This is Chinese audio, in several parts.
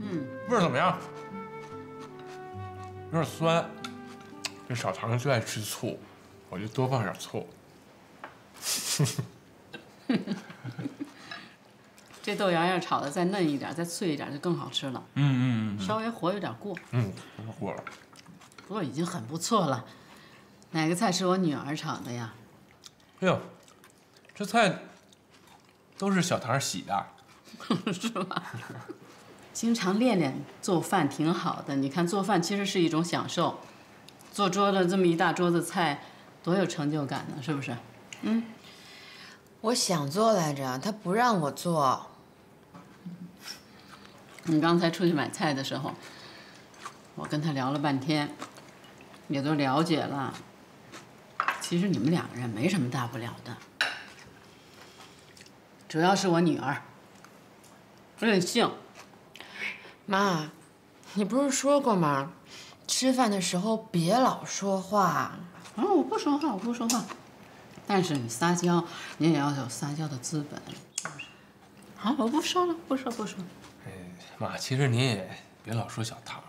嗯，味儿怎么样？有点酸。这小唐就爱吃醋，我就多放点醋。这豆芽要炒的再嫩一点，再脆一点就更好吃了。嗯嗯稍微火有点过，嗯，过了。不过已经很不错了。哪个菜是我女儿炒的呀？哎呦，这菜都是小唐洗的。是吧？经常练练做饭挺好的。你看做饭其实是一种享受，做桌子这么一大桌子菜，多有成就感呢，是不是？嗯，我想做来着，他不让我做。你刚才出去买菜的时候，我跟他聊了半天，也都了解了。其实你们两个人没什么大不了的，主要是我女儿任性。妈，你不是说过吗？吃饭的时候别老说话。啊，我不说话，我不说话。但是你撒娇，你也要有撒娇的资本？好，我不说了，不说不说。哎，妈，其实您也别老说小唐，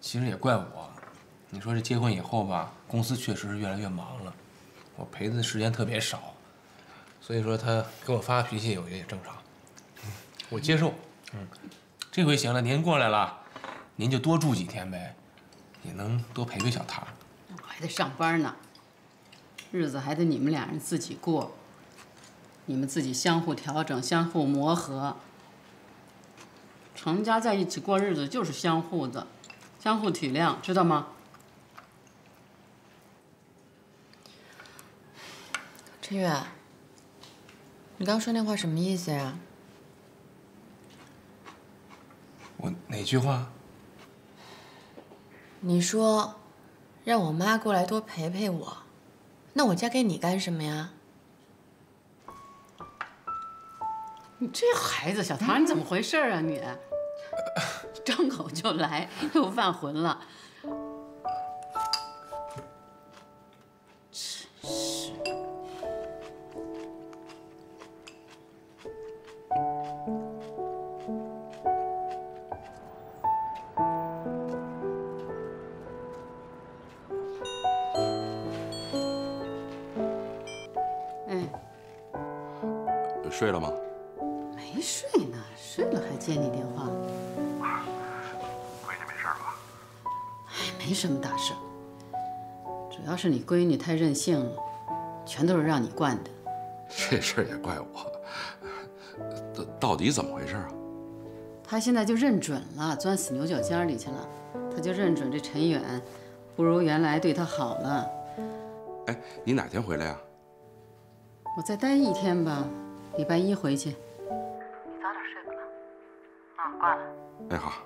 其实也怪我。你说这结婚以后吧，公司确实是越来越忙了，我陪他的时间特别少，所以说他跟我发脾气，我觉得也正常，我接受。嗯，这回行了，您过来了，您就多住几天呗，也能多陪陪小唐。我还得上班呢，日子还得你们俩人自己过，你们自己相互调整、相互磨合。成家在一起过日子就是相互的，相互体谅，知道吗？陈远，你刚说那话什么意思呀？我哪句话？你说让我妈过来多陪陪我，那我嫁给你干什么呀？你这孩子，小唐，你怎么回事啊你？张口就来，又犯浑了。睡了吗？没睡呢，睡了还接你电话？闺女没事吧？哎，没什么大事，主要是你闺女太任性了，全都是让你惯的。这事儿也怪我。到到底怎么回事啊？她现在就认准了，钻死牛角尖里去了。她就认准这陈远，不如原来对她好了。哎，你哪天回来呀？我再待一天吧，礼拜一回去。你早点睡吧。啊，挂了。哎，好。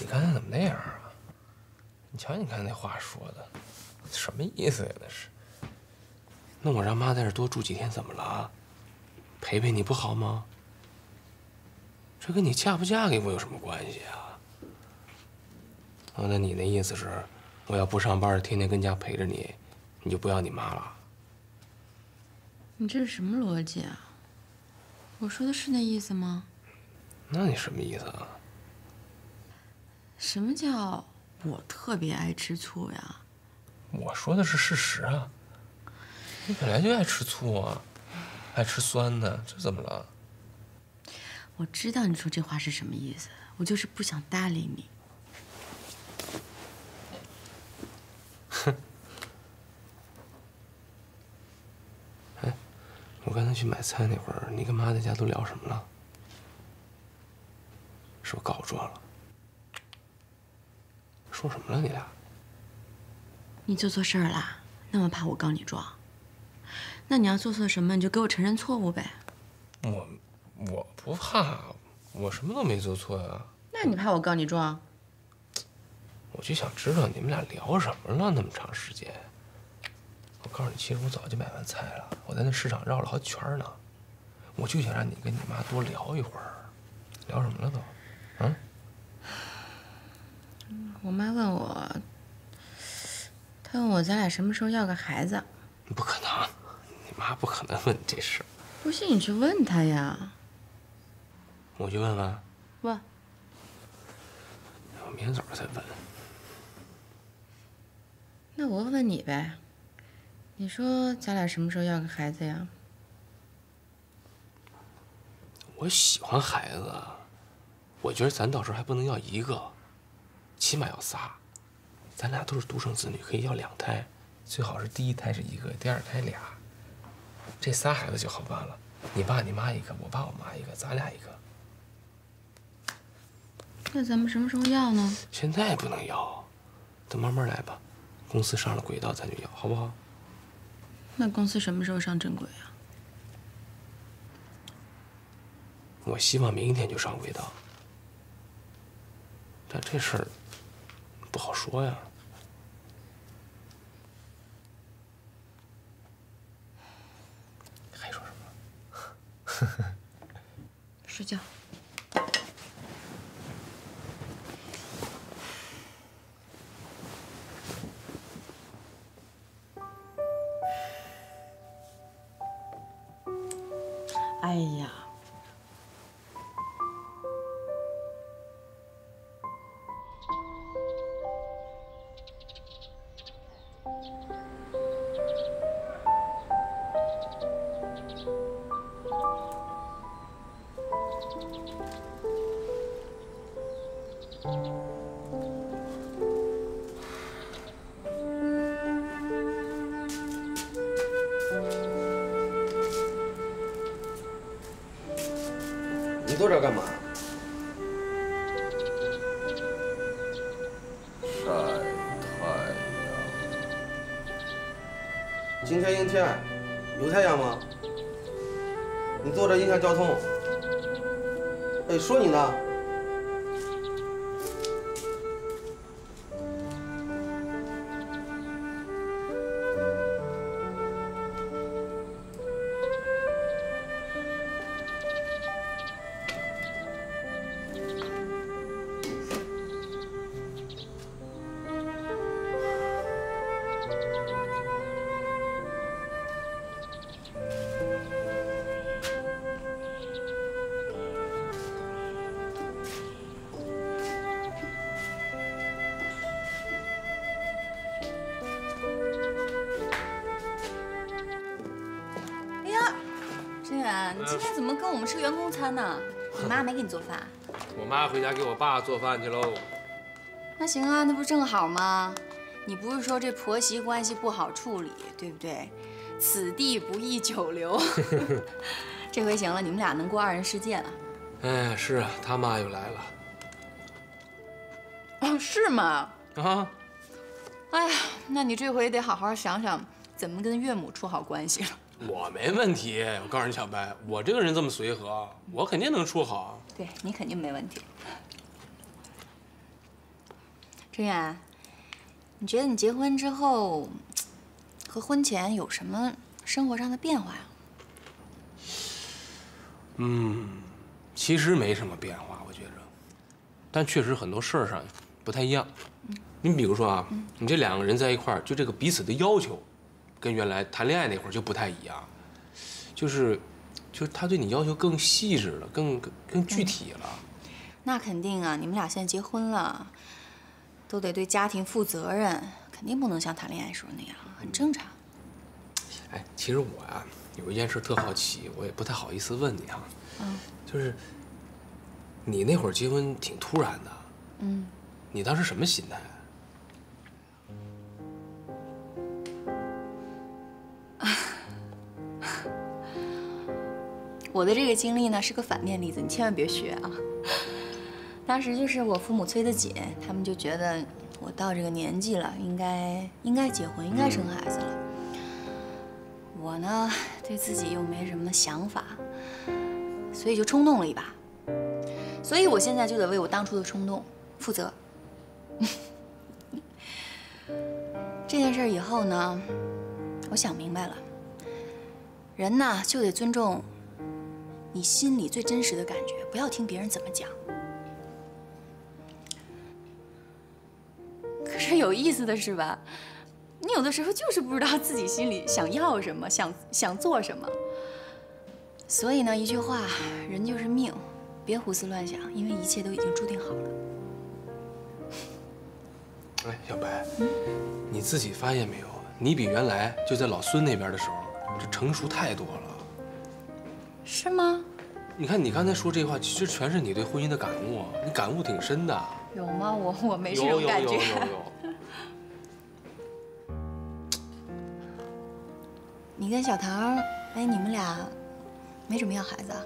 你刚才怎么那样啊？你瞧，你看那话说的，什么意思呀？那是。那我让妈在这多住几天怎么了？陪陪你不好吗？这跟你嫁不嫁给我有什么关系啊？哦，那你那意思是，我要不上班，天天跟家陪着你，你就不要你妈了？你这是什么逻辑啊？我说的是那意思吗？那你什么意思啊？什么叫我特别爱吃醋呀？我说的是事实啊。你本来就爱吃醋啊，爱吃酸的，这怎么了？我知道你说这话是什么意思，我就是不想搭理你。哼。哎我刚才去买菜那会儿，你跟妈在家都聊什么了？是不是告状了？说什么了你俩？你做错事儿啦，那么怕我告你状？那你要做错什么，你就给我承认错误呗。我我不怕，我什么都没做错呀。那你怕我告你状？我就想知道你们俩聊什么了那么长时间。我告诉你，其实我早就买完菜了，我在那市场绕了好几圈呢。我就想让你跟你妈多聊一会儿。聊什么了都？嗯？我妈问我，她问我咱俩什么时候要个孩子？不可能，你妈不可能问你这事儿。不信你去问她呀。我去问问。问。我明天早上再问。那我问问你呗，你说咱俩什么时候要个孩子呀？我喜欢孩子，我觉得咱到时候还不能要一个，起码要仨。咱俩都是独生子女，可以要两胎，最好是第一胎是一个，第二胎俩，这仨孩子就好办了。你爸你妈一个，我爸我妈一个，咱俩一个。那咱们什么时候要呢？现在不能要，等慢慢来吧。公司上了轨道，咱就要，好不好？那公司什么时候上正轨啊？我希望明天就上轨道，但这事儿不好说呀。交通。哎，说你呢。今天怎么跟我们吃员工餐呢？你妈没给你做饭？我妈回家给我爸做饭去喽。那行啊，那不正好吗？你不是说这婆媳关系不好处理，对不对？此地不宜久留。这回行了，你们俩能过二人世界了。哎，是啊，他妈又来了。哦，是吗？啊，哎呀，那你这回得好好想想怎么跟岳母处好关系了。我没问题。我告诉你，小白，我这个人这么随和，我肯定能处好。对你肯定没问题。志远，你觉得你结婚之后和婚前有什么生活上的变化呀？嗯，其实没什么变化，我觉着，但确实很多事儿上不太一样。你比如说啊，你这两个人在一块儿，就这个彼此的要求，跟原来谈恋爱那会儿就不太一样，就是，就是他对你要求更细致了，更更更具体了。那肯定啊，你们俩现在结婚了，都得对家庭负责任，肯定不能像谈恋爱时候那样，很正常。哎，其实我呀、有一件事特好奇，我也不太好意思问你啊，嗯就是你那会儿结婚挺突然的，嗯，你当时什么心态？我的这个经历呢是个反面例子，你千万别学啊。当时就是我父母催得紧，他们就觉得我到这个年纪了，应该应该结婚，应该生孩子了。我呢对自己又没什么想法，所以就冲动了一把。所以我现在就得为我当初的冲动负责。这件事以后呢，我想明白了，人呢就得尊重你心里最真实的感觉，不要听别人怎么讲。可是有意思的是吧，你有的时候就是不知道自己心里想要什么，想想做什么。所以呢，一句话，人就是命，别胡思乱想，因为一切都已经注定好了。哎，小白，你自己发现没有？你比原来就在老孙那边的时候，这成熟太多了。是吗？你看你刚才说这话，其实全是你对婚姻的感悟，你感悟挺深的。有吗？我我没这有有种感觉。有有有。你跟小唐，哎，你们俩没准备要孩子啊？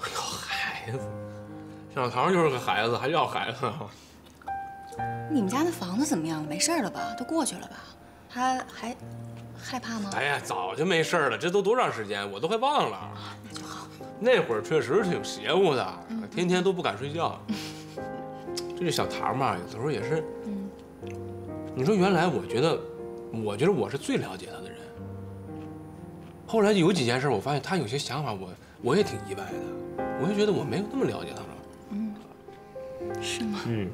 要孩子，小唐就是个孩子，还要孩子。你们家那房子怎么样？没事了吧？都过去了吧？他还害怕吗？哎呀，早就没事了，这都多长时间，我都快忘了。那就好。那会儿确实挺邪乎的，天天都不敢睡觉。这个小唐嘛，有时候也是。你说原来我觉得，我觉得我是最了解他的人。后来有几件事，我发现他有些想法，我我也挺意外的。我就觉得我没有那么了解他了。嗯，是吗？嗯。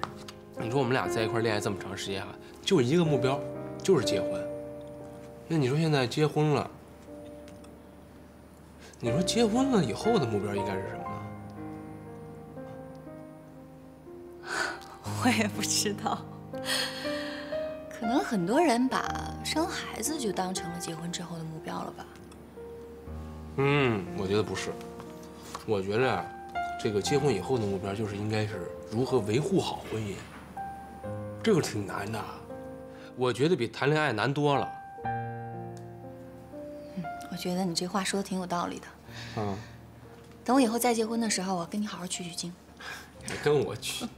你说我们俩在一块恋爱这么长时间啊，就一个目标，就是结婚。那你说现在结婚了，你说结婚了以后的目标应该是什么呢？我也不知道，可能很多人把生孩子就当成了结婚之后的目标了吧？嗯，我觉得不是，我觉着啊，这个结婚以后的目标就是应该是如何维护好婚姻。这个挺难的，我觉得比谈恋爱难多了。嗯，我觉得你这话说的挺有道理的。嗯，等我以后再结婚的时候，我跟你好好取取经。你跟我去，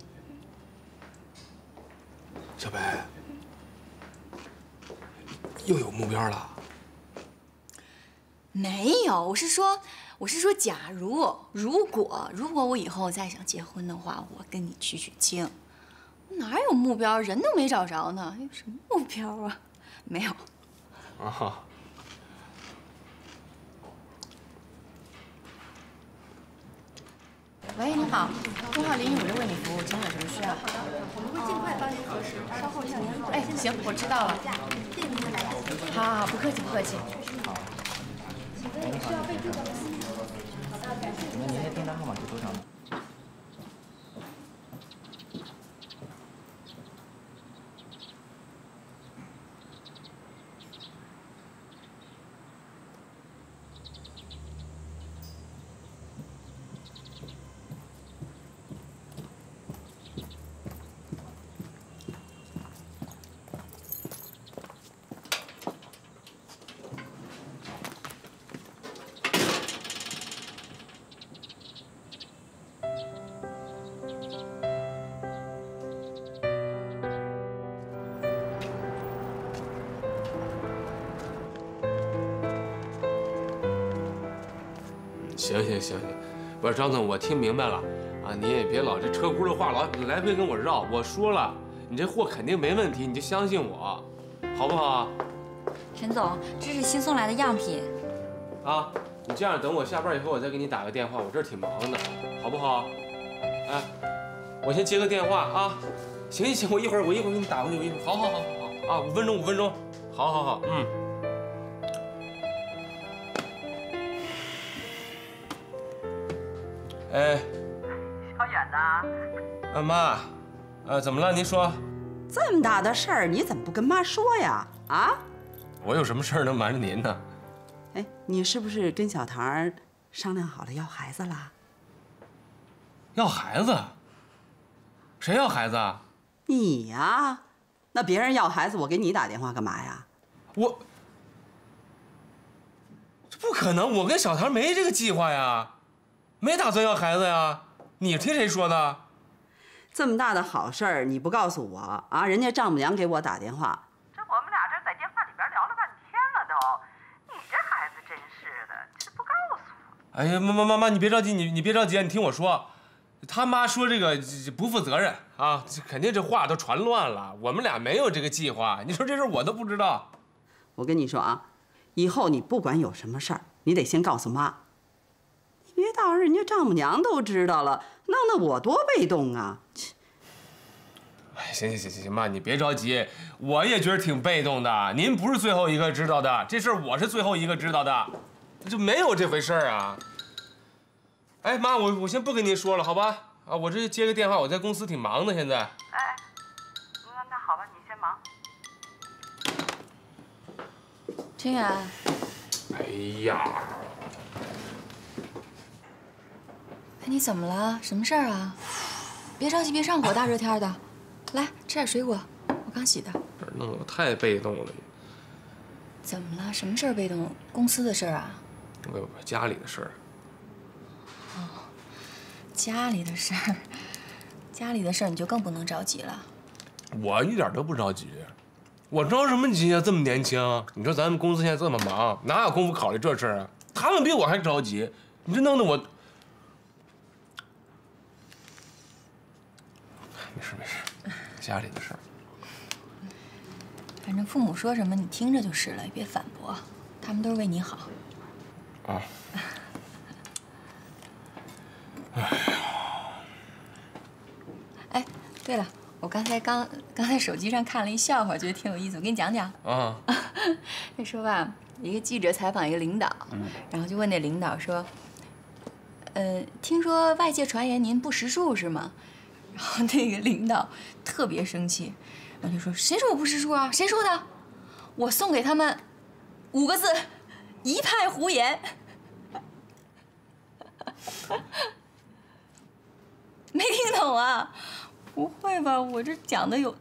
小白又有目标了？没有，我是说，我是说，假如如果如果我以后再想结婚的话，我跟你取取经。哪有目标？人都没找着呢，有什么目标啊？没有。啊。喂，你好，工号零一五六为你服务，请问有什么需要？好的我们会尽快帮您核实，稍后向您汇报。哎，行，我知道了。谢谢您的来电。好好，不客气，不客气。好。请问需要备注的吗？好的，感谢。请问您的订单号码是多少呢？张总，我听明白了，啊，你也别老这车轱辘话老来回跟我绕。我说了，你这货肯定没问题，你就相信我，好不好？陈总，这是新送来的样品。啊，你这样等我下班以后，我再给你打个电话，我这儿挺忙的，好不好？哎，我先接个电话啊。行行行，我一会儿我一会儿给你打过去，我一会儿。好好好好好啊，五分钟五分钟，好好好，嗯。哎，小远呐，啊妈，呃，怎么了？您说，这么大的事儿，你怎么不跟妈说呀？啊？我有什么事儿能瞒着您呢？哎，你是不是跟小唐商量好了要孩子了？要孩子？谁要孩子啊？你呀？那别人要孩子，我给你打电话干嘛呀？我，这不可能，我跟小唐没这个计划呀。没打算要孩子呀？你听谁说的？这么大的好事儿你不告诉我啊？人家丈母娘给我打电话，这我们俩这在电话里边聊了半天了都。你这孩子真是的，这不告诉我。哎呀，妈妈妈妈，你别着急，你你别着急，你听我说，他妈说这个不负责任啊，肯定这话都传乱了。我们俩没有这个计划，你说这事我都不知道。我跟你说啊，以后你不管有什么事儿，你得先告诉妈。别到时候人家丈母娘都知道了，弄得我多被动啊！哎，行行行行行，妈，你别着急，我也觉得挺被动的。您不是最后一个知道的，这事儿我是最后一个知道的，就没有这回事儿啊。哎，妈，我我先不跟您说了，好吧？啊，我这接个电话，我在公司挺忙的，现在。哎，那那好吧，你先忙。清远，哎呀，哎，你怎么了？什么事儿啊？别着急，别上火，大热天的，来吃点水果，我刚洗的。这弄得我太被动了。怎么了？什么事儿被动？公司的事儿啊？不不，家里的事儿。哦，家里的事儿，家里的事儿你就更不能着急了。我一点都不着急，我着什么急啊？这么年轻，你说咱们公司现在这么忙，哪有功夫考虑这事儿啊？他们比我还着急，你这弄得我……没事没事，家里的事儿。反正父母说什么你听着就是了，也别反驳，他们都是为你好。啊。哎，对了，我刚才刚刚在手机上看了一笑话，觉得挺有意思，我给你讲讲。啊。他说吧，一个记者采访一个领导，然后就问那领导说：“呃，听说外界传言您不识数是吗？”然后那个领导特别生气，然后就说：“谁说我不识数啊？谁说的？我送给他们五个字：一派胡言。”没听懂啊？不会吧？我这讲的有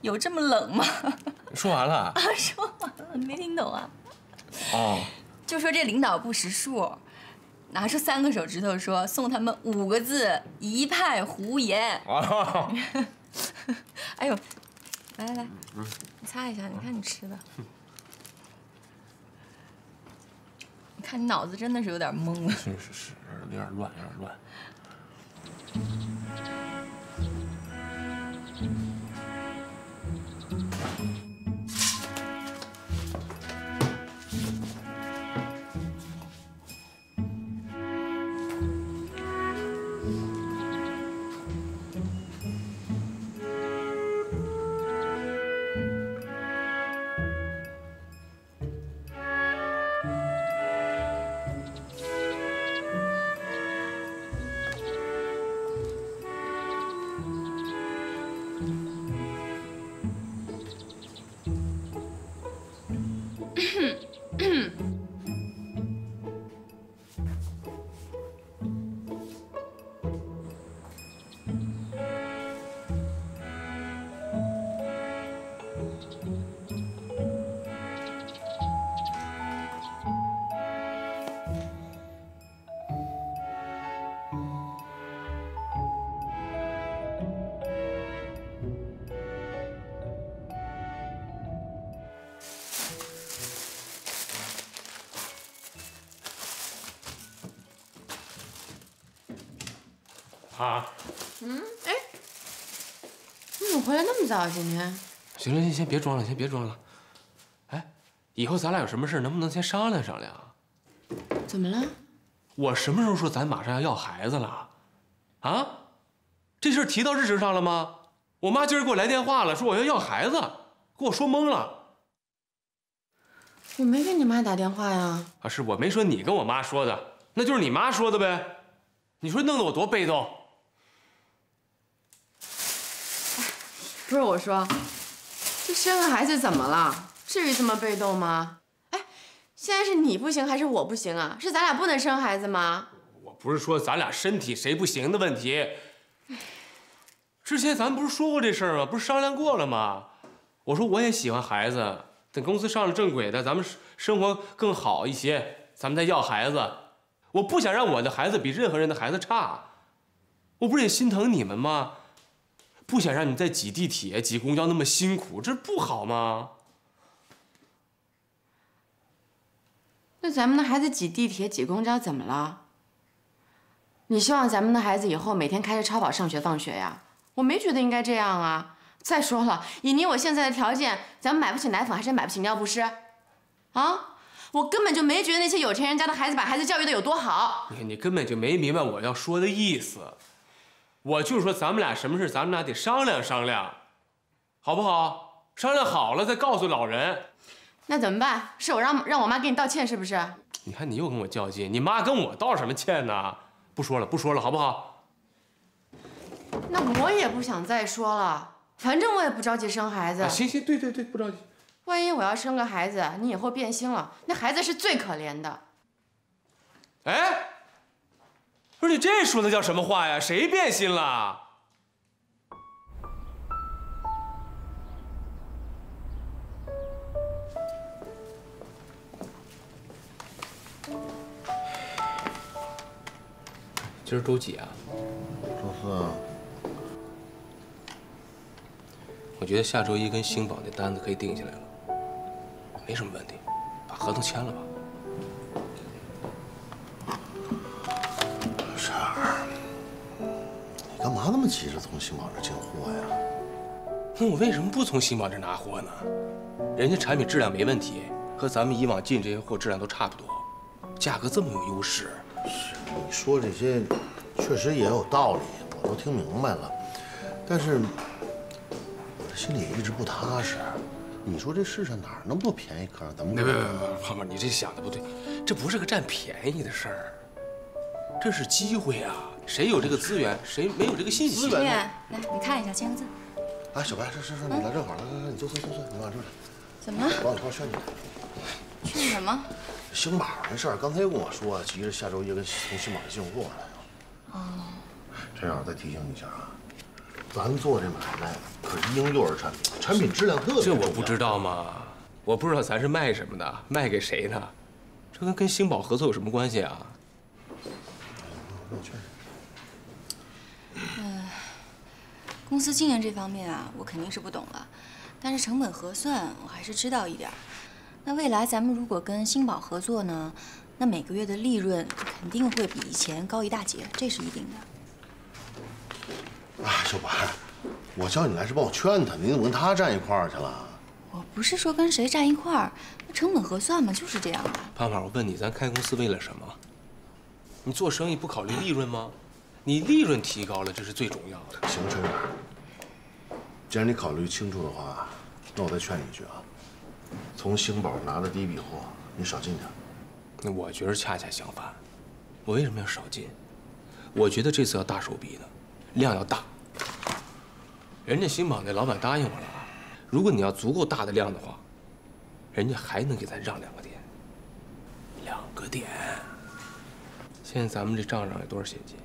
有这么冷吗？说完了。啊，说完了，没听懂啊？哦。就说这领导不识数，拿出三个手指头说送他们五个字：一派胡言。啊。哎呦，来来来，你擦一下，你看你吃的。你看你脑子真的是有点懵。是是是，有点乱，有点乱。啊，嗯，哎，你怎么回来那么早？啊今天？行了，行，先别装了，先别装了。哎，以后咱俩有什么事，能不能先商量商量？怎么了？我什么时候说咱马上要要孩子了？啊，这事提到日程上了吗？我妈今儿给我来电话了，说我要要孩子，给我说懵了。我没给你妈打电话呀。啊，是我没说，你跟我妈说的，那就是你妈说的呗。你说弄得我多被动。不是我说，这生个孩子怎么了？至于这么被动吗？哎，现在是你不行还是我不行啊？是咱俩不能生孩子吗？我不是说咱俩身体谁不行的问题。之前咱们不是说过这事儿吗？不是商量过了吗？我说我也喜欢孩子，等公司上了正轨的，咱们生活更好一些，咱们再要孩子。我不想让我的孩子比任何人的孩子差。我不是也心疼你们吗？不想让你再挤地铁、挤公交那么辛苦，这不好吗？那咱们的孩子挤地铁、挤公交怎么了？你希望咱们的孩子以后每天开着超跑上学放学呀？我没觉得应该这样啊。再说了，以你我现在的条件，咱们买不起奶粉，还是买不起尿不湿？啊？我根本就没觉得那些有钱人家的孩子把孩子教育的有多好。你，你根本就没明白我要说的意思。我就是说，咱们俩什么事，咱们俩得商量商量，好不好？商量好了再告诉老人。那怎么办？是我让让我妈给你道歉，是不是？你看，你又跟我较劲，你妈跟我道什么歉呢？不说了，不说了，好不好？那我也不想再说了，反正我也不着急生孩子。啊行行，对对对，不着急。万一我要生个孩子，你以后变心了，那孩子是最可怜的。哎，不是你这说的叫什么话呀？谁变心了？今儿周几啊？周四啊，我觉得下周一跟星宝那单子可以定下来了，没什么问题，把合同签了吧。儿，你干嘛那么急着从新宝这进货呀？那我为什么不从新宝这拿货呢？人家产品质量没问题，和咱们以往进这些货质量都差不多，价格这么有优势。是，你说这些确实也有道理，我都听明白了。但是我这心里一直不踏实。你说这世上哪儿那么多便宜客？咱们别别别别，胖胖，你这想的不对，这不是个占便宜的事儿，这是机会啊！谁有这个资源，谁没有这个信息。丽来，你看一下，签个字。哎，小白，这这这，你来正好，来来来，你坐坐坐坐，你往这来。怎么了？我往一块劝你。劝什么？星宝那事儿，刚才跟我说，急着下周一跟从星宝进货来。哦。这样，我再提醒你一下啊，咱做这买卖可是婴幼儿产品，产品质量特别这我不知道吗？我不知道咱是卖什么的，卖给谁的？这跟跟星宝合作有什么关系啊？嗯，公司经营这方面啊，我肯定是不懂了，但是成本核算我还是知道一点儿。那未来咱们如果跟星宝合作呢，那每个月的利润肯定会比以前高一大截，这是一定的。啊，小白，我叫你来是帮我劝他，你怎么跟他站一块儿去了？我不是说跟谁站一块儿，那成本核算嘛，就是这样的。胖胖，我问你，咱开公司为了什么？你做生意不考虑利润吗？你利润提高了，这是最重要的。行，陈远，既然你考虑清楚的话，那我再劝你一句啊，从星宝拿的第一笔货，你少进点。那我觉得恰恰相反，我为什么要少进？我觉得这次要大手笔的，量要大。人家星宝那老板答应我了啊，如果你要足够大的量的话，人家还能给咱让两个点。两个点。现在咱们这账上有多少现金？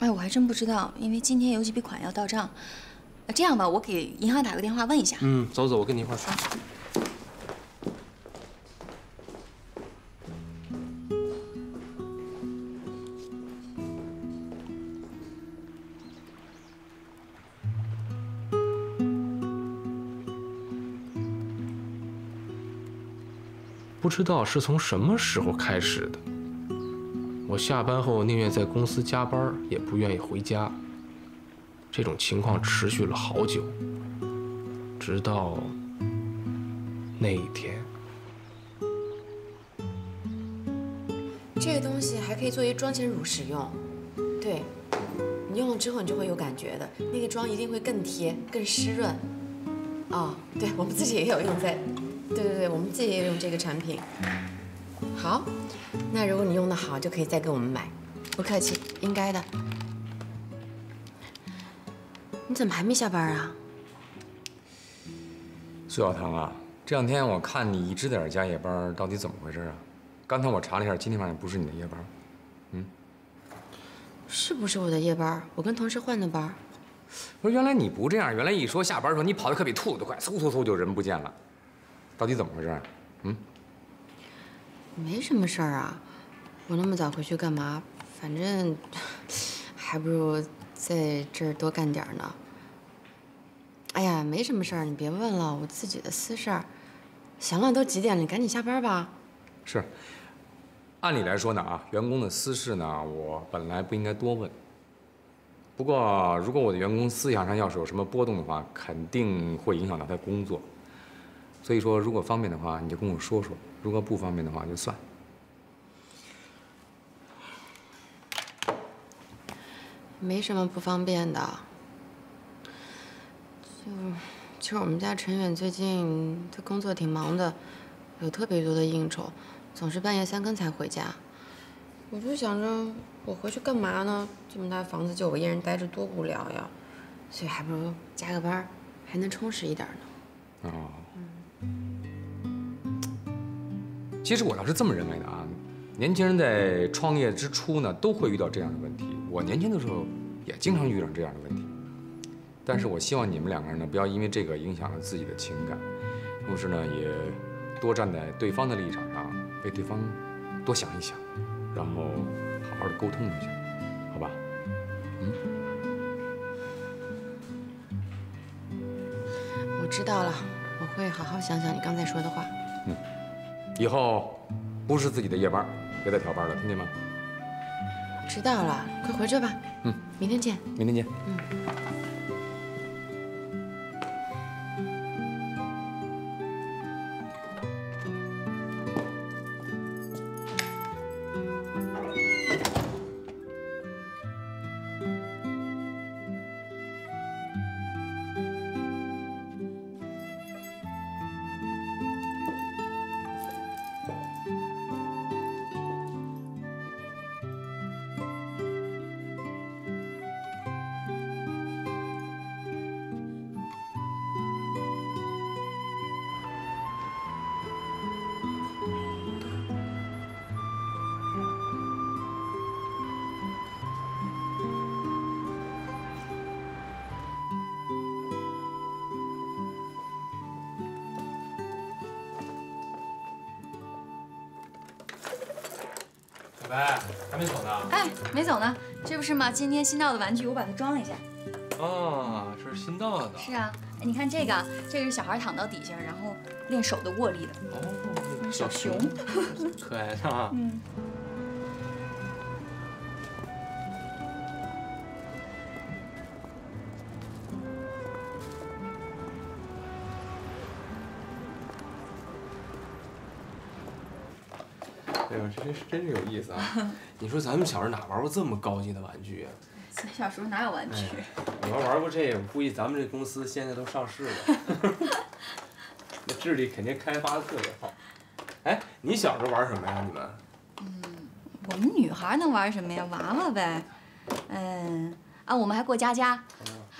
哎，我还真不知道，因为今天有几笔款要到账。这样吧，我给银行打个电话问一下。嗯，走走，我跟你一块儿去。不知道是从什么时候开始的，我下班后宁愿在公司加班，也不愿意回家。这种情况持续了好久，直到那一天。这个东西还可以作为妆前乳使用，对，你用了之后你就会有感觉的，那个妆一定会更贴、更湿润。哦，对我们自己也有用在，对对对，我们自己也用这个产品。好，那如果你用的好，就可以再给我们买，不客气，应该的。你怎么还没下班啊？苏小棠啊，这两天我看你一直在这加夜班，到底怎么回事啊？刚才我查了一下，今天晚上不是你的夜班。嗯，是不是我的夜班？我跟同事换的班。不是，原来你不这样，原来一说下班的时候，你跑的可比兔子都快，嗖嗖嗖就人不见了。到底怎么回事？嗯，没什么事儿啊，我那么早回去干嘛？反正 还不如在这儿多干点呢。哎呀，没什么事儿，你别问了，我自己的私事儿。行了，都几点了，你赶紧下班吧。是。按理来说呢，啊，员工的私事呢，我本来不应该多问。不过，如果我的员工思想上要是有什么波动的话，肯定会影响到他工作。所以说，如果方便的话，你就跟我说说；如果不方便的话，就算。没什么不方便的。就就是我们家陈远最近他工作挺忙的，有特别多的应酬，总是半夜三更才回家。我就想着我回去干嘛呢？这么大房子就我一人待着多无聊呀，所以还不如加个班，还能充实一点呢。哦。其实我倒是这么认为的啊，年轻人在创业之初呢，都会遇到这样的问题。我年轻的时候也经常遇上这样的问题。但是我希望你们两个人呢，不要因为这个影响了自己的情感，同时呢，也多站在对方的立场上，为对方多想一想，然后好好的沟通一下，好吧？嗯。我知道了，我会好好想想你刚才说的话。嗯。以后不是自己的夜班，别再调班了，听见吗？知道了，快回去吧。嗯。明天见。明天见。嗯。是吗？今天新到的玩具，我把它装一下。哦，这是新到的。是啊，哎，你看这个，这个是小孩躺到底下，然后练手的握力的。哦，小熊，可爱的啊。嗯。真是真是有意思啊！你说咱们小时候哪玩过这么高级的玩具啊？咱小时候哪有玩具？你要玩过这个，我估计咱们这公司现在都上市了。那智力肯定开发的特别好。哎，你小时候玩什么呀？你们？嗯，我们女孩能玩什么呀？娃娃呗。嗯，啊，我们还过家家。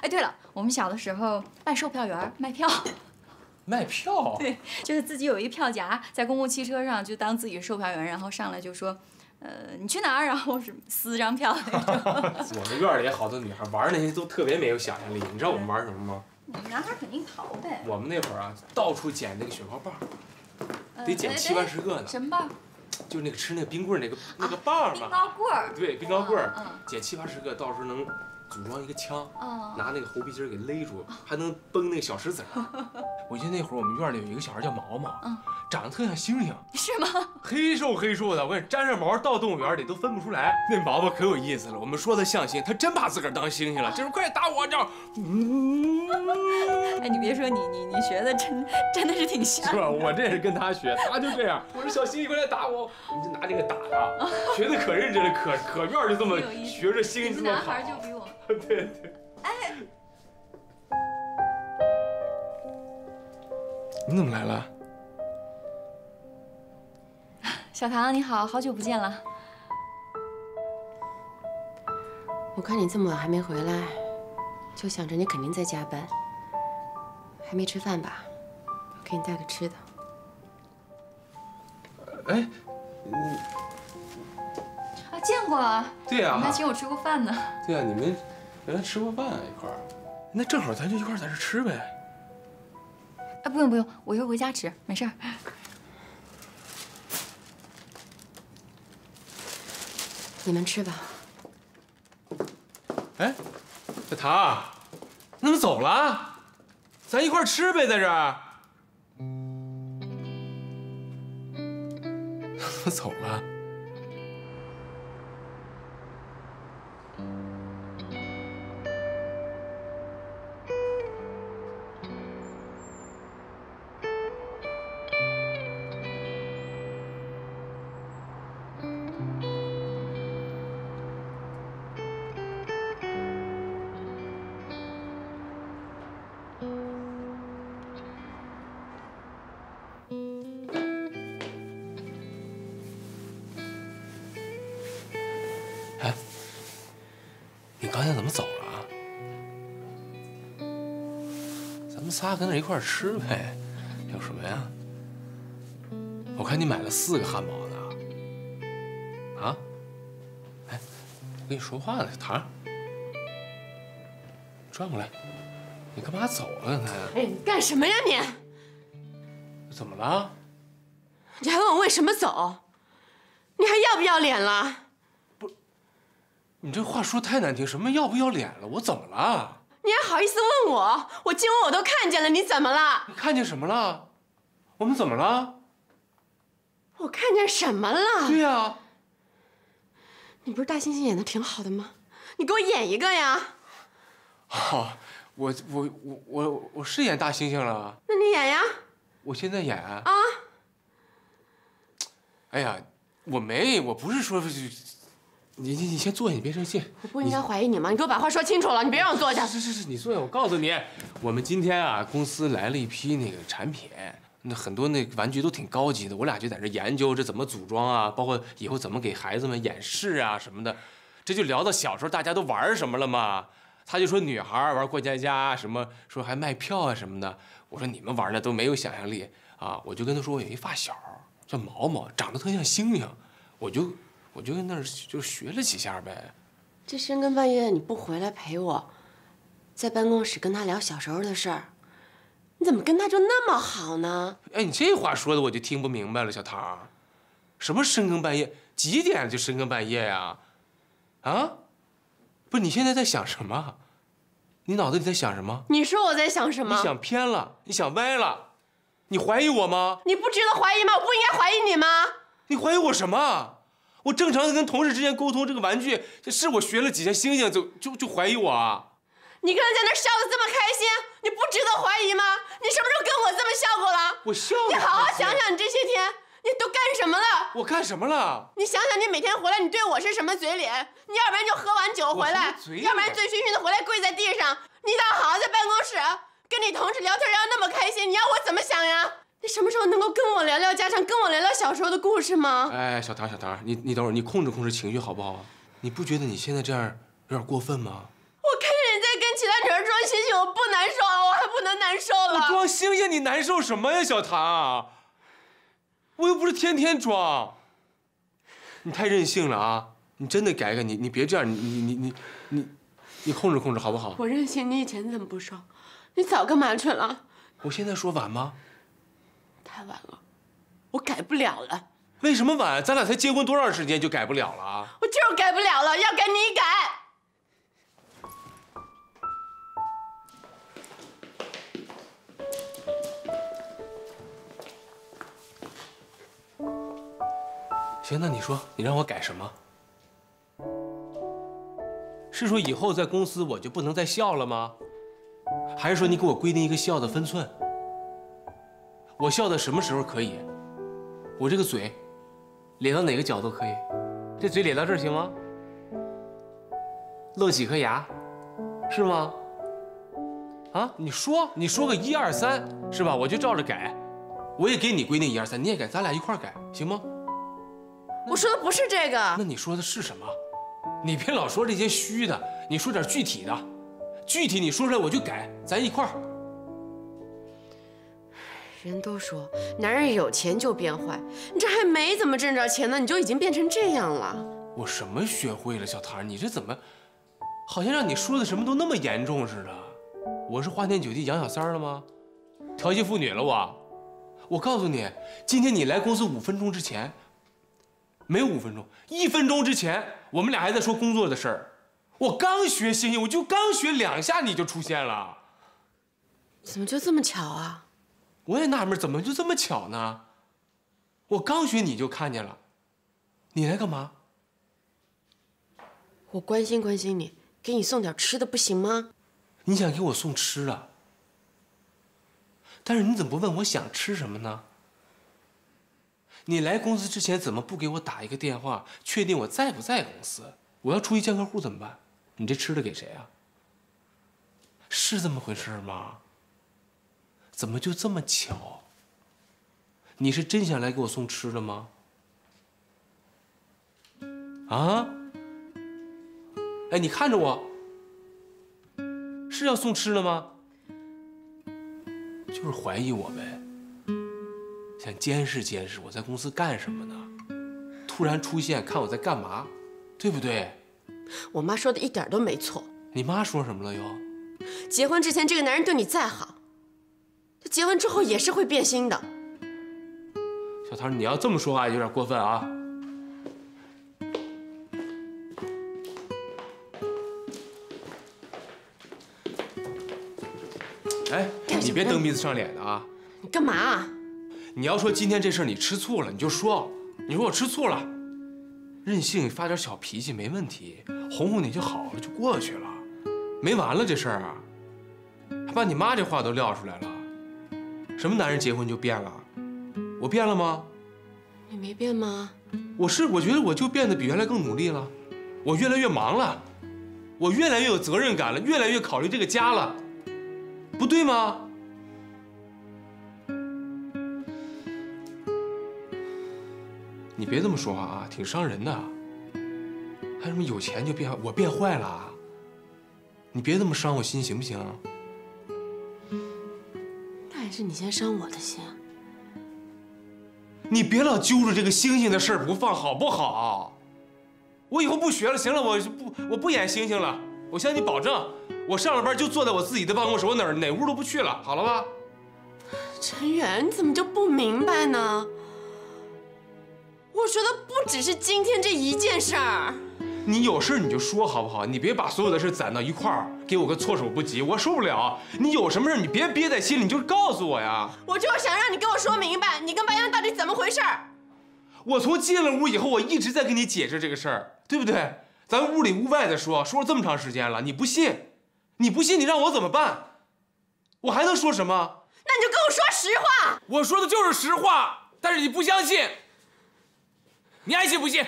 哎，对了，我们小的时候办售票员卖票。卖票？对，就是自己有一票夹，在公共汽车上就当自己是售票员，然后上来就说，呃，你去哪儿？然后是撕张票那种。我们院里好多女孩玩那些都特别没有想象力。你知道我们玩什么吗？你们男孩肯定淘呗。我们那会儿啊，到处捡那个雪糕棒，得捡七八十个呢。什么棒？就是那个吃那个冰棍那个那个棒嘛。冰糕棍儿。对，冰糕棍儿，捡七八十个，到时候能。组装一个枪，拿那个猴皮筋给勒住，还能崩那个小石子儿。我记得那会儿我们院里有一个小孩叫毛毛，长得特像猩猩，是吗？黑瘦黑瘦的，我跟你粘上毛到动物园里都分不出来。那毛毛可有意思了，我们说他像猩，他真把自个儿当猩猩了，就是快打我，叫。哎，你别说，你你你学的真真的是挺像。是吧？我这也是跟他学，他就这样。我说小猩猩，快来打我，我们就拿这个打他，学的可认真了，可可院就这么学着猩猩这么跑。男孩就比我。对 对，你怎么来了？小唐，你好，好久不见了。我看你这么晚还没回来，就想着你肯定在加班，还没吃饭吧？我给你带个吃的。哎，你啊，见过啊。对呀。你还请我吃过饭呢。对呀，你们。原来吃过饭啊一块儿，那正好咱就一块儿在这吃呗。哎，不用不用，我一会儿回家吃，没事儿。你们吃吧。哎，小唐，你怎么走了？咱一块儿吃呗，在这儿。怎么走了？仨跟那一块儿吃呗，有什么呀？我看你买了四个汉堡呢。啊？哎，我跟你说话呢，小唐。转过来，你干嘛走了刚才？哎，你干什么呀你？怎么了？你还问我为什么走？你还要不要脸了？不你这话说太难听，什么要不要脸了？我怎么了？你还好意思问我？我进屋我都看见了，你怎么了？你看见什么了？我们怎么了？我看见什么了？对呀。你不是大猩猩演的挺好的吗？你给我演一个呀！好，我我我我我是演大猩猩了。那你演呀！我现在演啊。啊！哎呀，我没，我不是说，你你你先坐下，你别生气。我不应该怀疑你吗？你给我把话说清楚了，你别让我坐下。是是是，你坐下，我告诉你，我们今天啊，公司来了一批那个产品，那很多那玩具都挺高级的，我俩就在这研究这怎么组装啊，包括以后怎么给孩子们演示啊什么的，这就聊到小时候大家都玩什么了嘛。他就说女孩玩过家家什么，说还卖票啊什么的。我说你们玩的都没有想象力啊！我就跟他说我有一发小叫毛毛，长得特像猩猩，我就我就跟那儿就学了几下呗。这深更半夜你不回来陪我，在办公室跟他聊小时候的事儿，你怎么跟他就那么好呢？哎，你这话说的我就听不明白了，小唐，什么深更半夜？几点就深更半夜呀？啊？不是你现在在想什么？你脑子里在想什么？你说我在想什么？你想偏了，你想歪了，你怀疑我吗？你不值得怀疑吗？我不应该怀疑你吗？你怀疑我什么？我正常的跟同事之间沟通，这个玩具是我学了几下星星就就就怀疑我啊？你刚才在那笑的这么开心，你不值得怀疑吗？你什么时候跟我这么笑过了？我笑。你好好想想，你这些天。你都干什么了？我干什么了？你想想，你每天回来，你对我是什么嘴脸？你要不然就喝完酒回来，要不然醉醺醺的回来跪在地上。你倒好，在办公室跟你同事聊天聊那么开心，你要我怎么想呀？你什么时候能够跟我聊聊家常，跟我聊聊小时候的故事吗？哎，小唐，小唐，你你等会儿，你控制控制情绪好不好？你不觉得你现在这样有点过分吗？我看见你在跟其他女人装星星，我不难受，我还不能难受了。我装星星，你难受什么呀，小唐？我又不是天天装，你太任性了啊！你真的改改，你你别这样，你你你你你你控制控制好不好？我任性，你以前怎么不说？你早干嘛去了？我现在说晚吗？太晚了，我改不了了。为什么晚？咱俩才结婚多长时间就改不了了？我就是改不了了，要改你改。行，那你说，你让我改什么？是说以后在公司我就不能再笑了吗？还是说你给我规定一个笑的分寸？我笑的什么时候可以？我这个嘴，咧到哪个角都可以？这嘴咧到这儿行吗？露几颗牙，是吗？啊，你说，你说个一二三，是吧？我就照着改，我也给你规定一二三，你也改，咱俩一块改，行吗？我说的不是这个，那你说的是什么？你别老说这些虚的，你说点具体的，具体你说出来我就改，咱一块儿。人都说男人有钱就变坏，你这还没怎么挣着钱呢，你就已经变成这样了。我什么学会了，小唐，你这怎么，好像让你说的什么都那么严重似的？我是花天酒地养小三了吗？调戏妇女了我？我告诉你，今天你来公司五分钟之前。没有五分钟，一分钟之前，我们俩还在说工作的事儿。我刚学星星，我就刚学两下，你就出现了。怎么就这么巧啊？我也纳闷，怎么就这么巧呢？我刚学你就看见了。你来干嘛？我关心关心你，给你送点吃的不行吗？你想给我送吃的，但是你怎么不问我想吃什么呢？你来公司之前怎么不给我打一个电话，确定我在不在公司？我要出去见客户怎么办？你这吃的给谁啊？是这么回事吗？怎么就这么巧？你是真想来给我送吃的吗？啊？哎，你看着我，是要送吃的吗？就是怀疑我呗，想监视监视我在公司干什么呢？突然出现，看我在干嘛，对不对？我妈说的一点都没错。你妈说什么了又？结婚之前这个男人对你再好，他结婚之后也是会变心的。小桃，你要这么说话有点过分啊！哎，你别蹬鼻子上脸的啊！你干嘛？你要说今天这事儿你吃醋了，你就说，你说我吃醋了，任性发点小脾气没问题，哄哄你就好了，就过去了，没完了这事儿啊！还把你妈这话都撂出来了，什么男人结婚就变了？我变了吗？你没变吗？我是，我觉得我就变得比原来更努力了，我越来越忙了，我越来越有责任感了，越来越考虑这个家了，不对吗？你别这么说话啊，挺伤人的。还什么有钱就变我变坏了？你别这么伤我心行不行？那也是你先伤我的心。你别老揪着这个星星的事儿不放，好不好？我以后不学了，行了，我不我不演星星了。我向你保证，我上了班就坐在我自己的办公室，我哪哪屋都不去了，好了吧？陈远，你怎么就不明白呢？我说的不只是今天这一件事儿。你有事你就说好不好？你别把所有的事攒到一块儿，给我个措手不及，我受不了。你有什么事你别憋在心里，你就告诉我呀。我就是想让你跟我说明白，你跟白杨到底怎么回事儿。我从进了屋以后，我一直在跟你解释这个事儿，对不对？咱屋里屋外的说，说了这么长时间了，你不信，你不信，你让我怎么办？我还能说什么？那你就跟我说实话。我说的就是实话，但是你不相信，你爱信不信？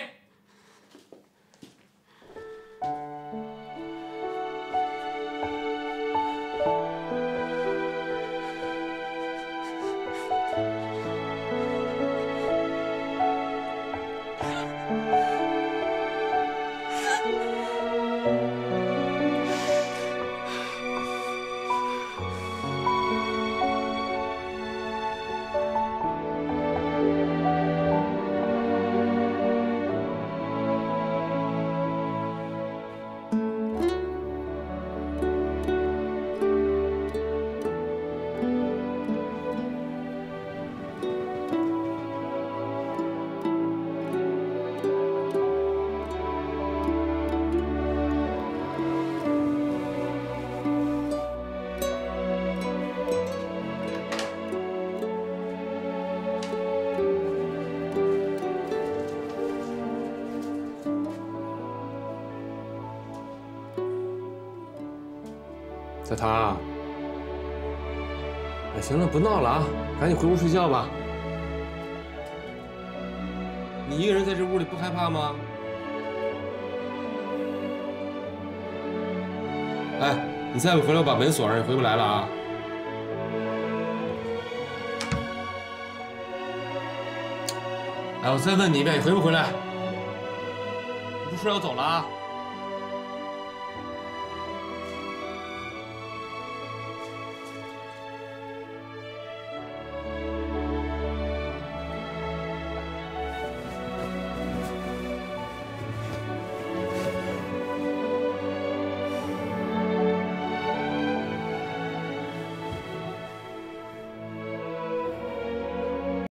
小唐，哎，行了，不闹了啊，赶紧回屋睡觉吧。你一个人在这屋里不害怕吗？哎，你再不回来，我把门锁上，你回不来了啊！哎，我再问你一遍，你回不回来？你不说要走了啊？